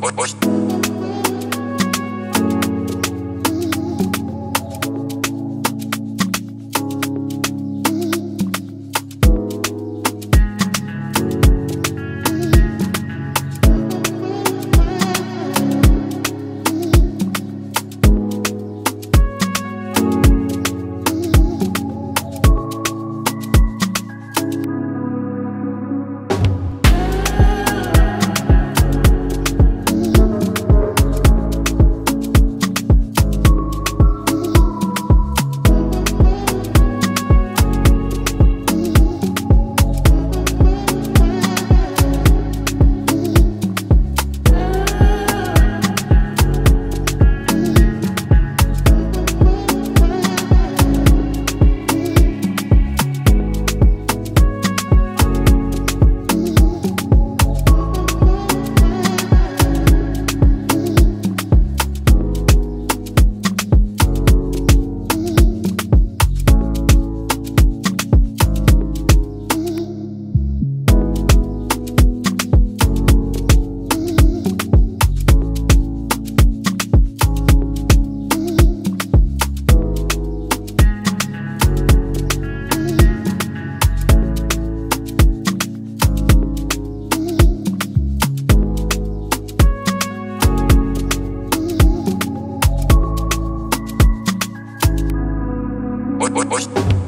очень, очень, what, what.